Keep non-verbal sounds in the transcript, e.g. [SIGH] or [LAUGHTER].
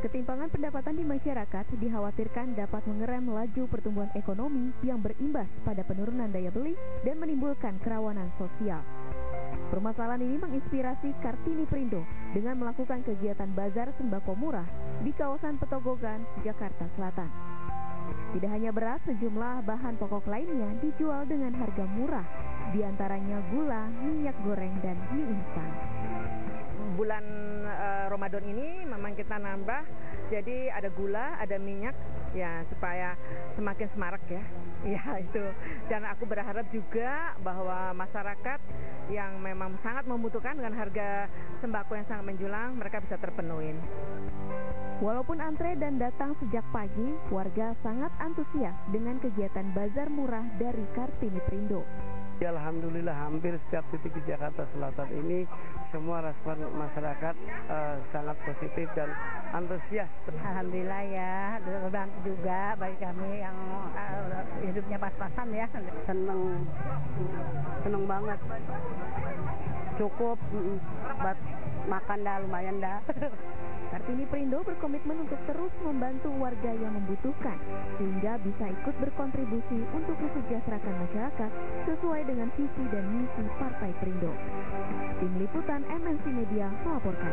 Ketimpangan pendapatan di masyarakat dikhawatirkan dapat mengerem laju pertumbuhan ekonomi yang berimbas pada penurunan daya beli dan menimbulkan kerawanan sosial. Permasalahan ini menginspirasi Kartini Prindo dengan melakukan kegiatan bazar sembako murah di kawasan Petogogan, Jakarta Selatan. Tidak hanya beras, sejumlah bahan pokok lainnya dijual dengan harga murah, di antaranya gula, minyak goreng, dan mie instan bulan uh, Ramadan ini memang kita nambah jadi ada gula, ada minyak ya supaya semakin semarak ya. [LAUGHS] Ya itu. Dan aku berharap juga bahwa masyarakat yang memang sangat membutuhkan dengan harga sembako yang sangat menjulang mereka bisa terpenuhi. Walaupun antre dan datang sejak pagi, warga sangat antusias dengan kegiatan bazar murah dari Kartini Prindo. Ya, Alhamdulillah hampir setiap titik di Jakarta Selatan ini semua respon masyarakat uh, sangat positif dan antusias. Alhamdulillah ya, terbantu juga bagi kami yang uh, hidupnya pas-pasan ya. Seneng, seneng banget. Cukup buat makan dah lumayan dah. [LAUGHS] Kartini Perindo berkomitmen untuk terus membantu warga yang membutuhkan sehingga bisa ikut berkontribusi untuk mesejahterakan masyarakat sesuai dengan visi dan misi Partai Perindo. Tim Liputan MNC Media melaporkan.